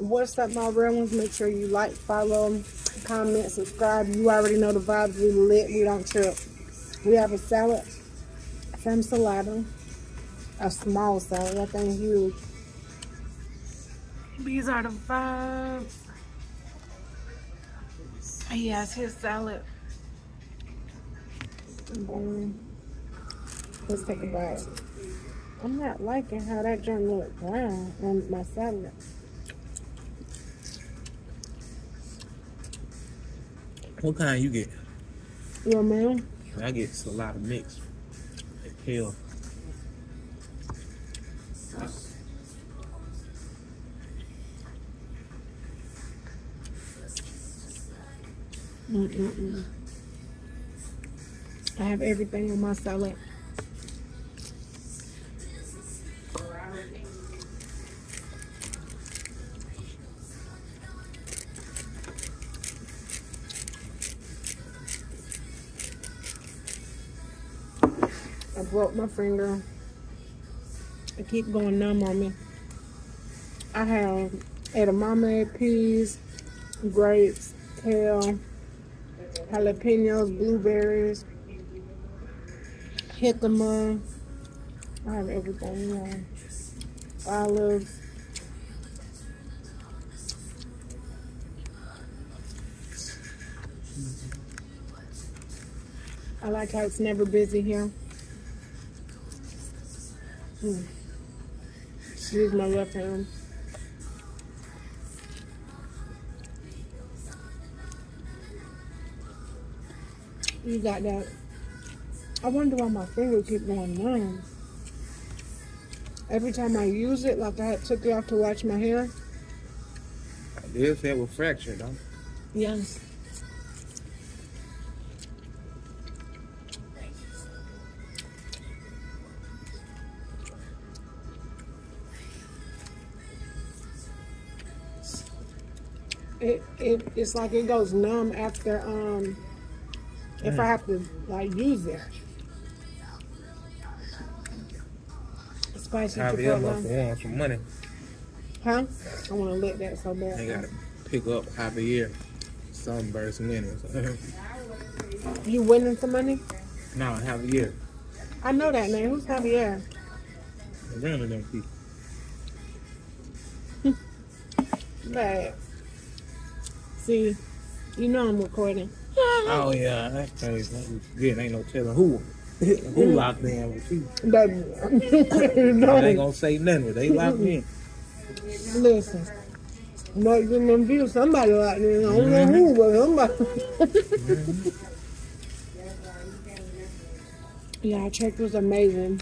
What's up, my real ones? Make sure you like, follow, comment, subscribe. You already know the vibes. We lit. We don't trip. We have a salad from Salata. A small salad. That thing huge. These are the vibes. He has his salad. Mm. Let's take a bite. I'm not liking how that joint look brown on my salad. What kind you get? Your man? I get a lot of mix. Like hell. Mm-mm-mm. I have everything on my salad. I broke my finger. I keep going numb on me. I have edamame, peas, grapes, kale, jalapenos, blueberries, jicama. I have everything, know. Olives. I like how it's never busy here. Mm. Use my left hand. You got that. I wonder why my finger keep going numb. Every time I use it, like I had took it off to wash my hair. This head was fractured, though. Yes. It, it it's like it goes numb after um if I have to like use it. Spicy Javier want some money. Huh? I want to lick that so bad. They gotta pick up Javier. Sunburst minutes. You winning some money? no, Javier. I know that name. Who's Javier? Random them people. Bad. See, you know I'm recording. Oh yeah, that's crazy. Good, ain't no telling who. who mm-hmm. locked in with you? No, ain't gonna say nothing, but they locked mm-hmm. in. listen. Not getting them views. Somebody like me. I don't know who, mm-hmm. but somebody. yeah, our check was amazing.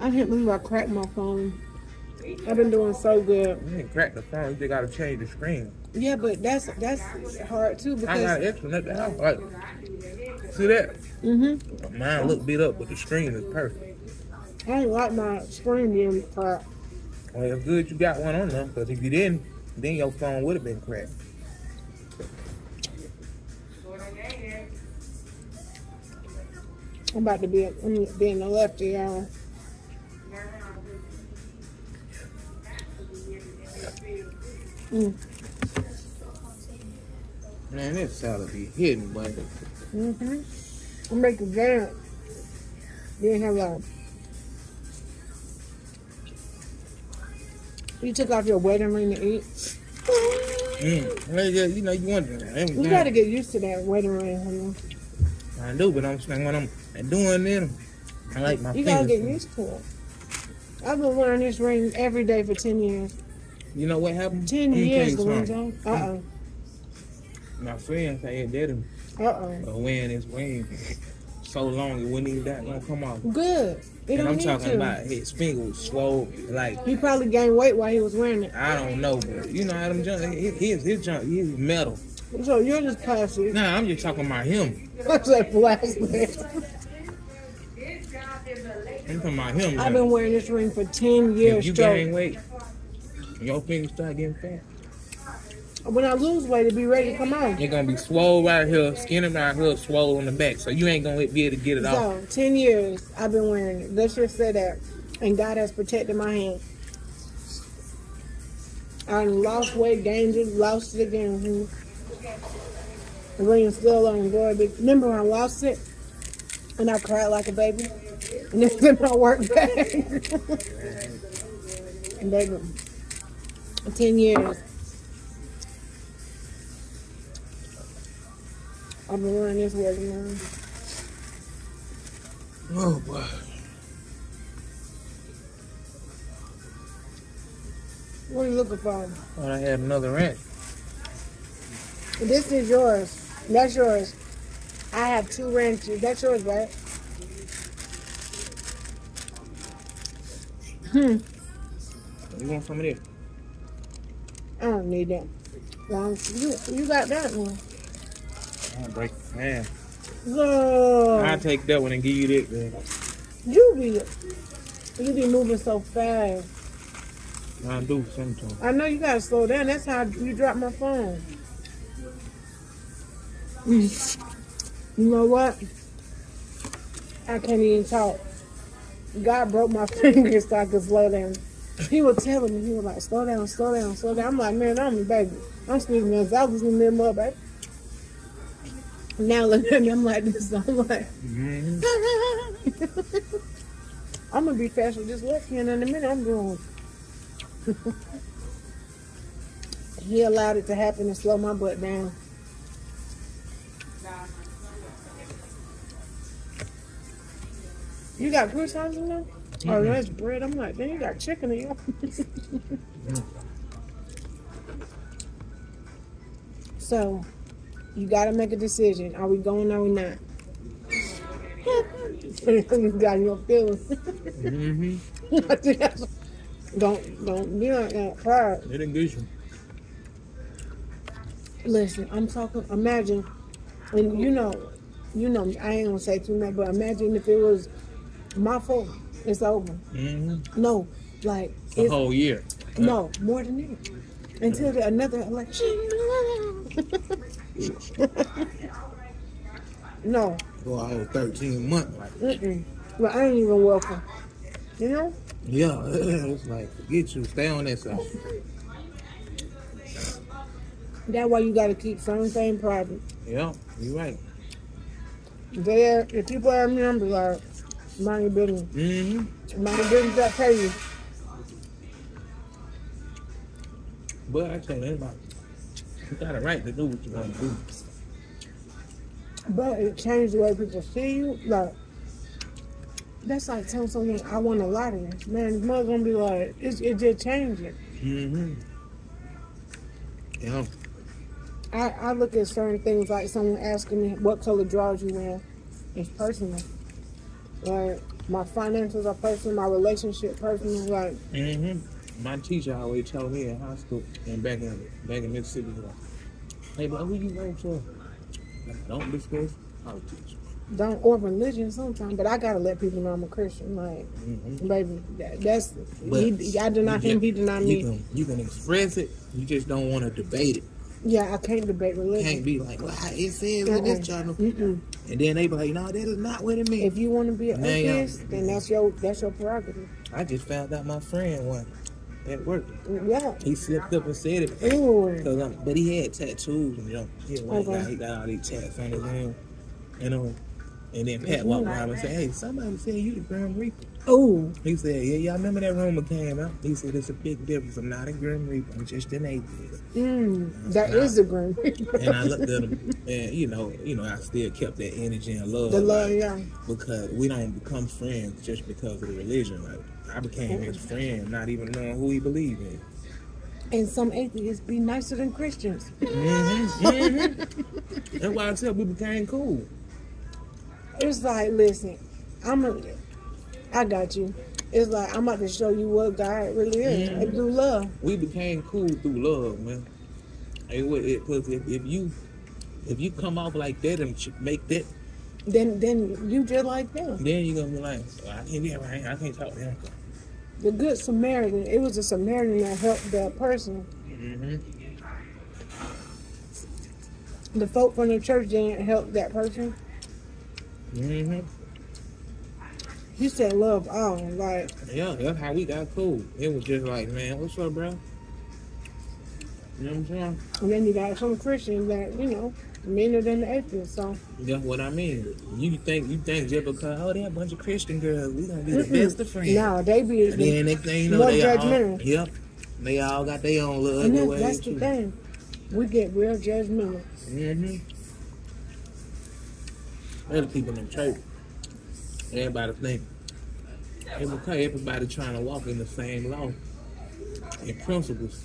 I can't believe I cracked my phone. I've been doing so good. You didn't crack the phone, you just gotta change the screen. Yeah, but that's that's hard too because I got extra at the house. Like, see that? Mhm. Mine look beat up, but the screen is perfect. I like my screen being cracked. Well, it's good you got one on them because if you didn't, then your phone would have been cracked. I'm about to be I'm being a lefty, y'all. Mm. Man, this salad be hitting, but Mm-hmm. I'm making jam. Didn't have a. You took off your wedding ring to eat. mm, you know, you wonder. You gotta get used to that wedding ring, honey. I do, but I'm saying when I'm doing it, I like my You gotta get used to it. I've been wearing this ring every day for 10 years. You know what happened? 10 Let me tell years, you something. Lorenzo. My friend said that him uh, wearing his ring so long it wouldn't even that gonna come off. Good. It And I'm talking to. about his finger was swole, like He probably gained weight while he was wearing it. I don't know, but you know how them junk, his his, his junk, his metal. So you're just plastic. Nah, I'm just talking about him. That's like plastic. I'm talking about him. I've like, been wearing this ring for 10 years if you straight. gain weight, your fingers start getting fat. When I lose weight, it'll be ready to come out. You're gonna be swole right here, skinny right here, swole on the back. So you ain't gonna be able to get it off. So, 10 years I've been wearing it. Let's just say that. And God has protected my hand. I lost weight, gained it, lost it again. The ring is still on. Glory be. Remember when I lost it and I cried like a baby? And it's in my work back. and baby, 10 years. I've been wearing this work now. Oh boy. What are you looking for? Thought I had another ranch. This is yours. That's yours. I have two ranches. That's yours, right? Hmm. You want some of this? I don't need that. Well, you you got that one. I'll break it. Man. Go. I'll take that one and give you that. Then. You be you be moving so fast. I'll do sometimes. I know you gotta slow down. That's how you drop my phone. Mm. You know what? I can't even talk. God broke my fingers so I could slow down. He was telling me, he was like, slow down, slow down, slow down. I'm like, man, I'm baby. I'm speaking as I was in them up, baby. Now look at me, I'm like this. I'm like, Mm-hmm. I'm gonna be fast with this left hand in a minute. I'm going. he allowed it to happen and slow my butt down. You got croutons in there? Oh, Mhm. that's bread. I'm like, then you got chicken in here. so, you got to make a decision. Are we going or are we not? you got your feelings. Mm-hmm. don't don't be like that. Pride. It ain't good. Listen, I'm talking. Imagine, and you know, you know, I ain't gonna say too much, but imagine if it was my fault. It's over. Mm-hmm. No, like The it's, whole year. no more than that. Until the, another election. no, Go a whole 13 months. Mm-mm. But I ain't even welcome. You know, yeah, it's like, forget you. Stay on that side. that's why you got to keep things private. Yeah, you're right. There, if people have me, I'm like, mind your business. Mm-hmm. Mind your business. I tell you. But I tell anybody, you got a right to do what you want to do. But it changed the way people see you. Like that's like telling someone I want a lottery. Man, the mother gonna be like, it's, it just changed it. Mm-hmm. Yeah. I, I look at certain things like someone asking me what color drawers you wear. It's personal. Like my finances are personal, my relationship personal. Like Mm-hmm. My teacher always told me in high school and back in back in Mississippi, like, hey, but who you vote for? Don't discuss politics. don't or religion sometimes, but I gotta let people know I'm a Christian. Like, Mm-hmm. baby, that, that's But he, I deny him, he deny You me. can, you can express it. You just don't want to debate it. Yeah, I can't debate religion. Can't be like, well, it says in this channel, and then they be like, no, that is not what it means. If you want to be an atheist, then that's your that's your prerogative. I just found out my friend one at work. Yeah. He slipped up and said it. Cause um, but he had tattoos, and you know, he Okay. guy, he got all these tats on his hand, you know. And then Pat walked around and said, "Hey, somebody said you the Grim Reaper." Ooh. He said, "Yeah, y'all remember that rumor came out?" He said, "It's a big difference. I'm not a Grim Reaper. I'm just an atheist." Mm. That is the grim. Reaper. and I looked at him, and you know, you know, I still kept that energy and love, the love, like, yeah. because we don't become friends just because of the religion. Like I became his friend, not even knowing who he believed in. And some atheists be nicer than Christians. Mm-hmm, mm-hmm. That's why I said we became cool. It's like, listen, I'm a, I got you. It's like I'm about to show you what God really is. Mhm. Through love. we became cool through love, man. It it because if, if you if you come off like that and make that, Then then you just like them. then you're gonna be like, well, I can't be around. I can't talk to him. The good Samaritan. It was a Samaritan that helped that person. Mm-hmm. The folk from the church didn't help that person. Mm-hmm. He said love all. Like Yeah, that's how we got cool. It was just like, man, what's up, bro? You know what I'm saying? And then you got some Christians that, you know, meaner than the atheists. So That's what I mean. You think you think just because oh they a bunch of Christian girls, we gonna be the best of friends. no, they be And then next thing you know, they all, judgmental. yep, they all got their own little and ugly ways that's the too. thing. We get real judgmental. Mm-hmm. Other people in church, everybody think it's everybody, everybody trying to walk in the same law and principles,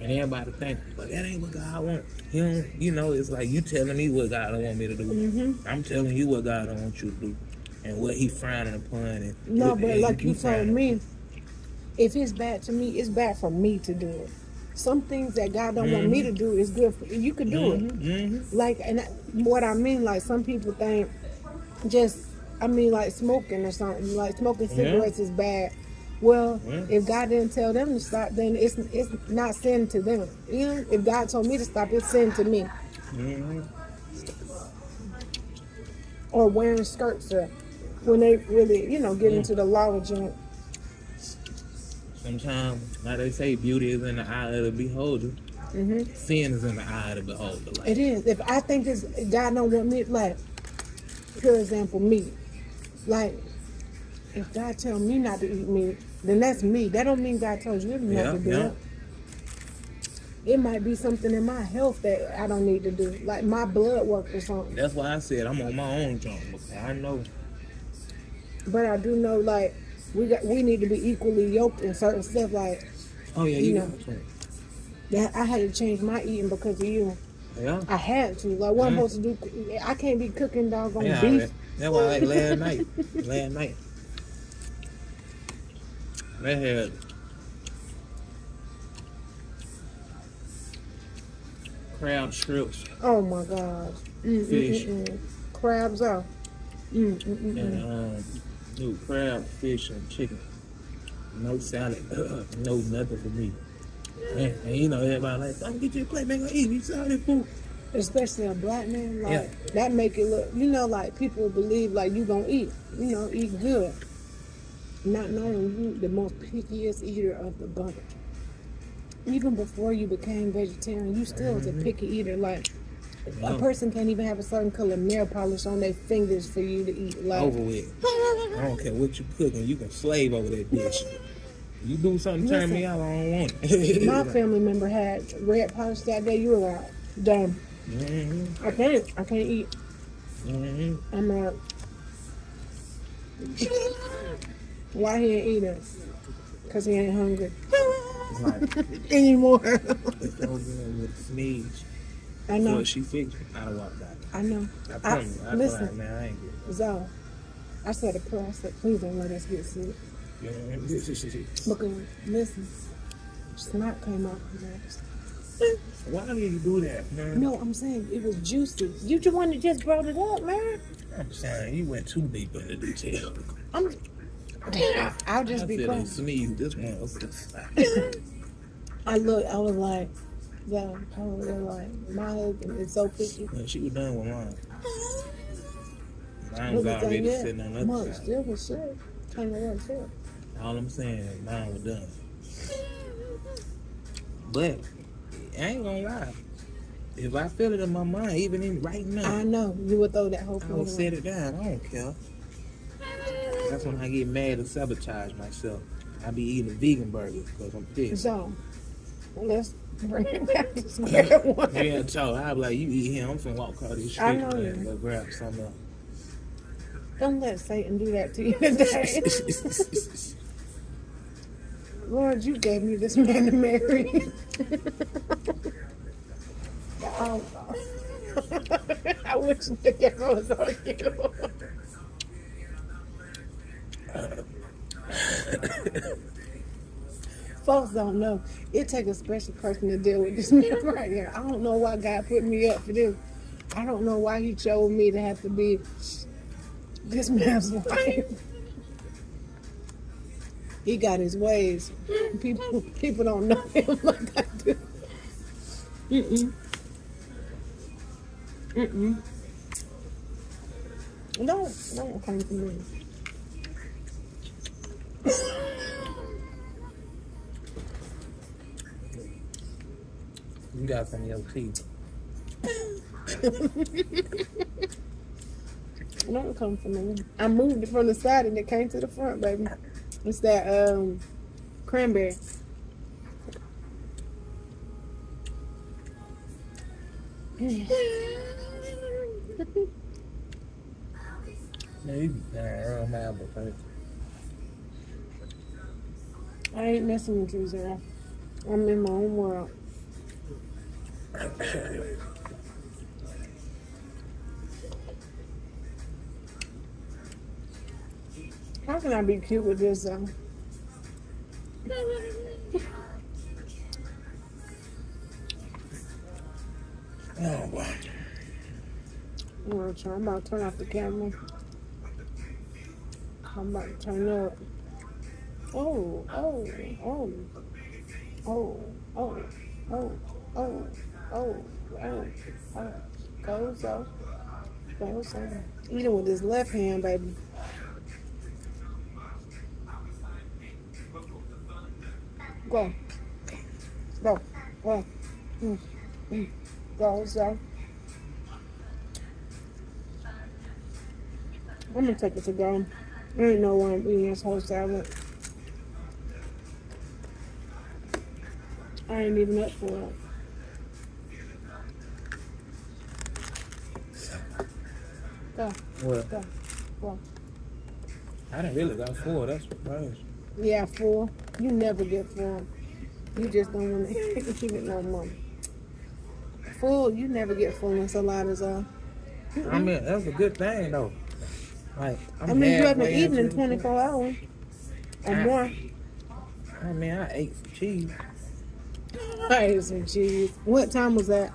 and everybody think, but that ain't what God want. You know, you know, it's like you telling me what God don't want me to do. hmm I'm telling you what God don't want you to do, and what He frowning upon. And No, but and like you told me, if it's bad to me, it's bad for me to do it. Some things that God don't want me to do is good for you. Could do it. Mm-hmm. Like, and I- what I mean, like some people think just, I mean, like smoking or something. Like smoking cigarettes is bad. Well, Yeah. if God didn't tell them to stop, then it's it's not sin to them. You know, if God told me to stop, it's sin to me. Mm-hmm. Or wearing skirts, or when they really, you know, get into the law joint. Sometimes, like they say, beauty is in the eye of the beholder. hmm Sin is in the eye of the beholder. Like, It is. If I think it's God don't want me, like, for example, me. Like, if God tell me not to eat meat, then that's me. That don't mean God told you not Yeah, to do yeah. it. It might be something in my health that I don't need to do, like my blood work or something. That's why I said I'm on my own jump. I know. But I do know, like, we got we need to be equally yoked in certain stuff. Like Oh yeah, You you know. that, I had to change my eating because of you. Yeah. I had to. Like, what I'm Mhm. supposed to do? I can't be cooking doggone Yeah, beef. that- that's why like last night. Last night. They had crab strips Oh my God. Mm, mm, Fish. mm, mm. Crabs out. Mm, mm, mm, mm. and um, no crab, fish, and chicken. No salad, no nothing for me. And, and you know everybody like, don't get you a plate, man. Go eat. You saw this food. Especially a black man, like Yeah. that make it look. You know, like people believe like you gonna eat. You know, eat good. Not knowing you the most pickiest eater of the bunch. Even before you became vegetarian, you still was a picky eater. Like Yeah. a person can't even have a certain color nail polish on their fingers for you to eat. Like Over with. I don't care what you cooking. You can slave over that dish. You do something, turn Listen. me out. I don't want it. my family member had red polish that day. You were like, done. hmm I can't. I can't eat. hmm I'm out. Why he ain't eat us? Cause he ain't hungry like anymore. it's over with sneeze. I know. So she it. I walked out. I know. I I, you, I listen, man, I ain't getting Zoe. I said a prayer. I said, please don't let us get sick. it. Because listen, snot came out. of that. Why did you do that, man? No, I'm saying it was juicy. You the one that just brought it up, man. I'm saying you went too deep into detail. I'm. I, I'll I just be said quiet. I sneezed this motherfucker. I look. I was like, yeah. I was like, my husband is so picky. Man, she was done with mine. Mine Look was at that, already yeah. sitting on the Mom other side. still was sick. Kind of was sick. All I'm saying is mine was done. But I ain't gonna lie. If I feel it in my mind, even in right now, I know you would throw that whole I food would set it down. I don't care. That's when I get mad and sabotage myself. I be eating a vegan burger because I'm pissed. So let's bring it back to square one. Yeah, so I be like, you eat him. I'm finna walk across this street I know and go grab something else. Don't let Satan do that to you today. Lord, you gave me this man to marry. I wish the camera was on you. Folks don't know. It takes a special person to deal with this man right here. I don't know why God put me up for this. I don't know why he chose me to have to be this man's wife. He got his ways. People people don't know him like I do. Mm-mm. Mm-mm. Don't don't come to me. You got some of your teeth. Don't come for me. I moved it from the side and it came to the front, baby. It's that um cranberry. Man, you be dying real mad, I ain't messing with you, Zara. I'm in my own world. How can I be cute with this though? Oh, boy. I'm gonna try. I'm about to turn off the camera. I'm about to turn up. Oh, oh, oh, oh, oh, oh, oh, oh, oh, oh. Go so. Go so. Eating with his left hand, baby. Go. Go. Go. Mm, mm. Go. I'm gonna take it to go. I ain't no one eating this whole salad. I ain't even up for it. Go, Well, go, go. I didn't really got full. That's surprising. Yeah, full. You never get full. You just don't want to keep it no more. Full, you never get full in saladas are. I mean, that's a good thing, though. Like, I'm I mean, you haven't eaten in into the 24 hours or Ah. more. I mean, I ate some cheese. I ate some cheese. What time was that?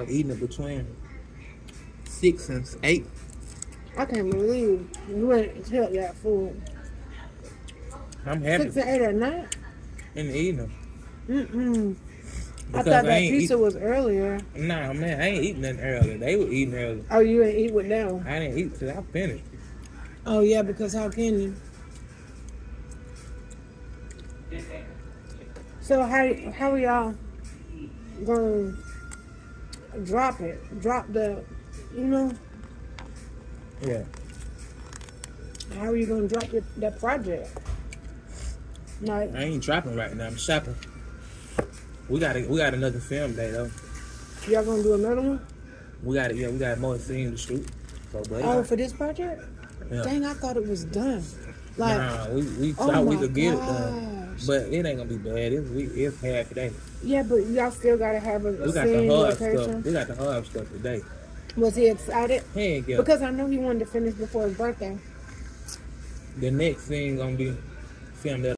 I eating it between six and eight. I can't believe you ain't took that food. I'm happy Six and eight at night? in the evening. Mm-mm. I thought that ain't pizza was earlier. Eat, nah, man, I ain't eating nothing early. They were eating early. Oh, you ain't eat with them. I didn't eat till I finished. Oh, yeah, because how can you? So how how are y'all gonna drop it? Drop the, you know, Yeah. how are you gonna drop your, that project? Like, I ain't dropping right now. I'm shopping. We got a, we got another film day though. y'all gonna do another one? We got it. yeah, we got more scenes to shoot. So, but Oh, for this project? yeah. Dang, I thought it was done. Like, nah, we we oh thought we my could get it done, gosh. But it ain't gonna be bad. It's we it's half today. Yeah, but y'all still gotta have a We got the scene hard location. stuff. We got the hard stuff today. Was he excited? Heck yeah. Because I know he wanted to finish before his birthday. The next thing gonna be filmed at